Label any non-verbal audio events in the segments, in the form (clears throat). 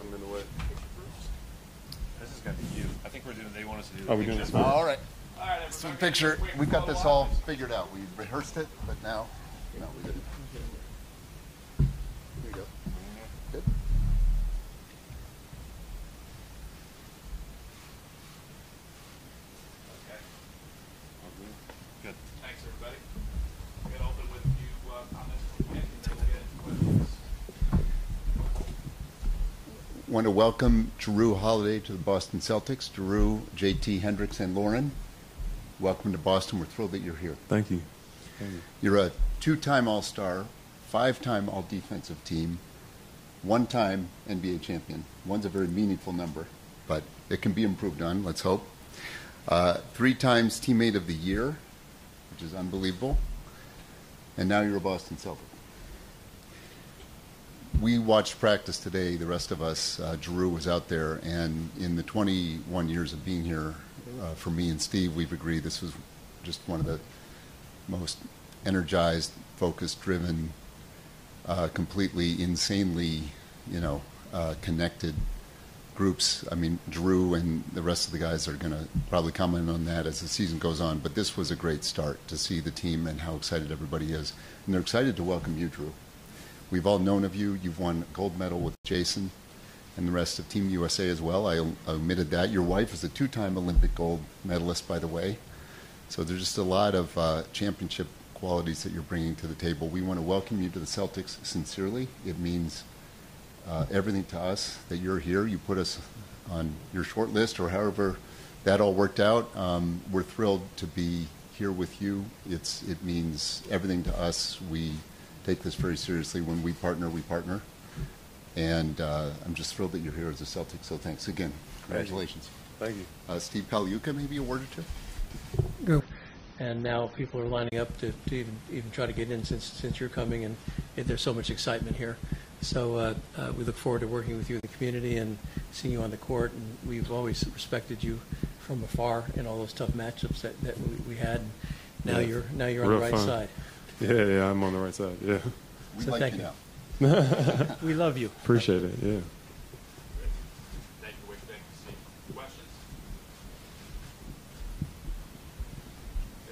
I'm in the way. This is gonna be you. I think we're doing. They want us to do. Are we doing this? All right. All right, So everybody. picture, Quick we've got this all figured out. We rehearsed it, but now, no, we didn't. Here you go. Good. Okay. Good. Thanks, everybody. We'll get open with a few uh, comments from Nick, and then we'll get into questions. Want to welcome Jrue Holiday to the Boston Celtics. Jrue, JT Hendrix, and Lauren, welcome to Boston. We're thrilled that you're here. Thank you. Thank you. You're a two-time All-Star, five-time All-Defensive Team, one-time NBA champion. One's a very meaningful number, but it can be improved on. Let's hope. Uh, three times Teammate of the Year, which is unbelievable, and now you're a Boston Celtic. We watched practice today. The rest of us, uh, Jrue was out there, and in the 21 years of being here, uh, for me and Steve, we've agreed this was just one of the most energized, focused, driven, uh, completely insanely, you know, uh, connected groups. I mean, Jrue and the rest of the guys are going to probably comment on that as the season goes on. But this was a great start to see the team and how excited everybody is, and they're excited to welcome you, Jrue. We've all known of you. You've won gold medal with Jayson and the rest of Team USA as well. I omitted that. Your wife is a two-time Olympic gold medalist, by the way. So there's just a lot of uh, championship qualities that you're bringing to the table. We want to welcome you to the Celtics sincerely. It means uh, everything to us that you're here. You put us on your short list, or however that all worked out. Um, we're thrilled to be here with you. It's it means everything to us. We take this very seriously. When we partner, we partner. And uh, I'm just thrilled that you're here as a Celtic. So thanks again. Congratulations. Thank you. Uh, Steve Pagliuca, maybe a word or two. Go. And now people are lining up to, to even, even try to get in since, since you're coming, and it, there's so much excitement here. So uh, uh, we look forward to working with you in the community and seeing you on the court. And we've always respected you from afar in all those tough matchups that, that we, we had. Now Yeah. you're now you're on Real the right fun. side. Yeah, yeah, I'm on the right side. Yeah. We So like thank you you. now. (laughs) We love you. Appreciate it. Yeah. Thank you, Wyc. Thank you, Steve. Questions?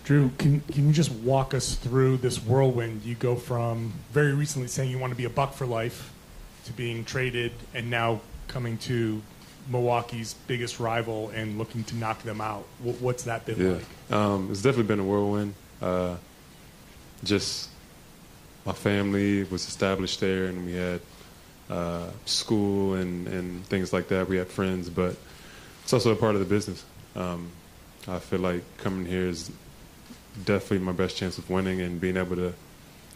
Jrue, can, can you just walk us through this whirlwind? You go from very recently saying you want to be a buck for life to being traded and now coming to Milwaukee's biggest rival and looking to knock them out. Wh- What's that been Yeah. like? Um, it's definitely been a whirlwind. Uh, just my family was established there, and we had uh, school and, and things like that. We had friends, but it's also a part of the business. Um, I feel like coming here is definitely my best chance of winning and being able to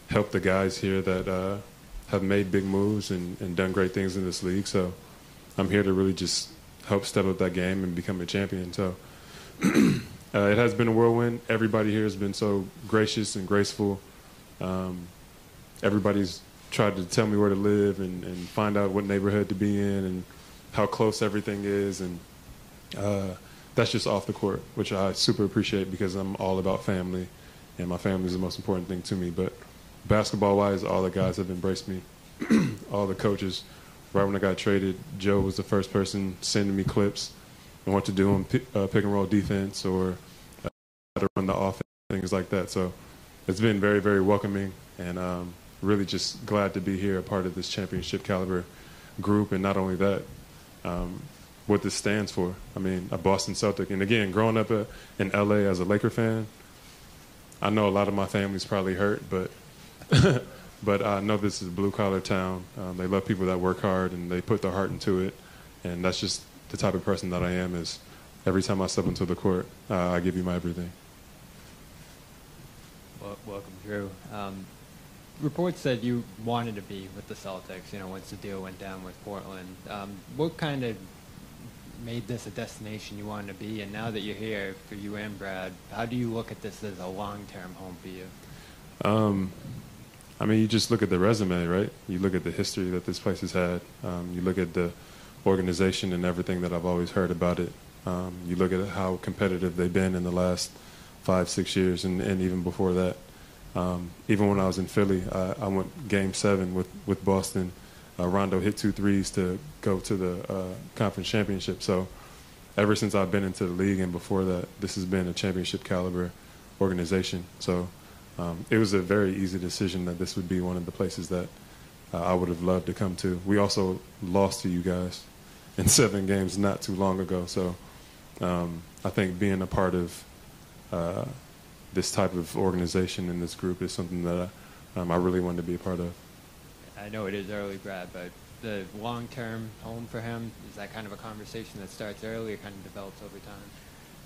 help the guys here that uh, have made big moves and, and done great things in this league. So I'm here to really just help step up that game and become a champion. So (clears throat) uh, it has been a whirlwind. Everybody here has been so gracious and graceful. Um, everybody's tried to tell me where to live and, and find out what neighborhood to be in and how close everything is. And uh, that's just off the court, which I super appreciate because I'm all about family, and my family is the most important thing to me. But basketball wise, all the guys have embraced me, (clears throat) all the coaches. Right when I got traded, Joe was the first person sending me clips and what to do on pick, uh, pick and roll defense or uh, how to run the offense, things like that. So it's been very, very welcoming, and um, really just glad to be here, a part of this championship caliber group. And not only that, um, what this stands for. I mean, a Boston Celtic. And again, growing up uh, in LA as a Laker fan, I know a lot of my family's probably hurt, but (laughs) but I know this is a blue collar town. Um, they love people that work hard and they put their heart into it, and that's just the type of person that I am. Is every time I step into the court, uh, I give you my everything. Well, welcome, Jrue. Um, reports said you wanted to be with the Celtics. You know, once the deal went down with Portland. Um, what kind of made this a destination you wanted to be? And now that you're here, for you and Brad, how do you look at this as a long-term home for you? Um, I mean, you just look at the resume, right? You look at the history that this place has had. Um, you look at the organization and everything that I've always heard about it. Um, you look at how competitive they've been in the last five, six years, and, and even before that. Um, even when I was in Philly, I, I went Game Seven with with Boston uh, Rondo hit two threes to go to the uh, conference championship. So ever since I've been into the league and before that, this has been a championship caliber organization. So um, it was a very easy decision that this would be one of the places that uh, I would have loved to come to. We also lost to you guys in seven games not too long ago. So um, I think being a part of uh, this type of organization in this group is something that I, um, I really wanted to be a part of. I know it is early, Brad, but the long-term home for him is that kind of a conversation that starts early or kind of develops over time.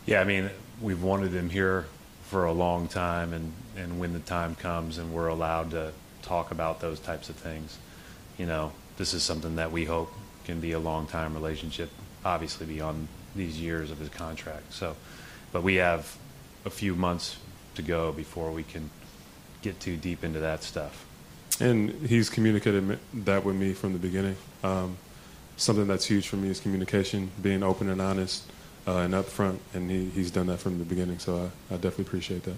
Yeah, I mean, we've wanted him here for a long time, and, and when the time comes and we're allowed to talk about those types of things, you know, this is something that we hope can be a long-time relationship, obviously beyond these years of his contract. So, but we have a few months to go before we can get too deep into that stuff. And he's communicated that with me from the beginning. Um, something that's huge for me is communication, being open and honest uh, and upfront, and he, he's done that from the beginning. So I, I definitely appreciate that.